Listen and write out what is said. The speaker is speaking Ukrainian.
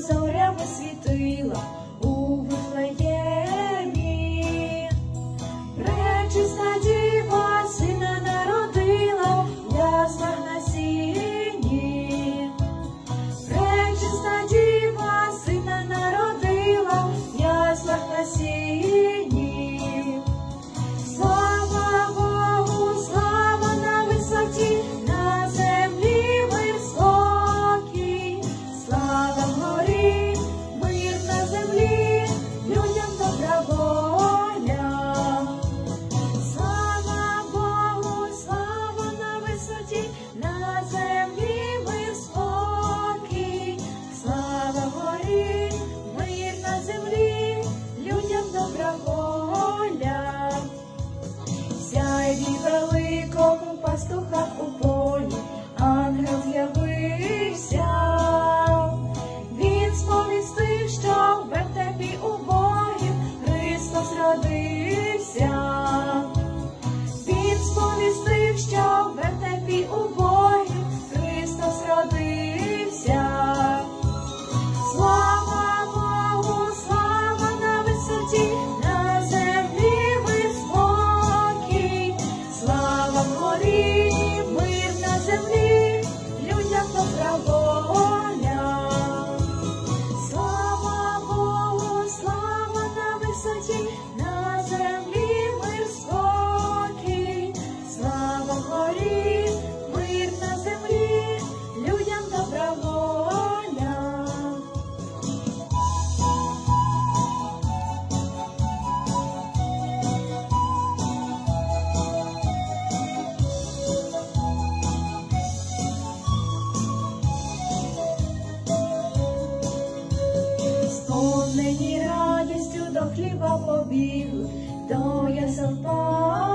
зорями світила. пастуха у полі, ангел з'явився, він сповістив, що в тебе у Богів Христос родив. Don't yourself fall.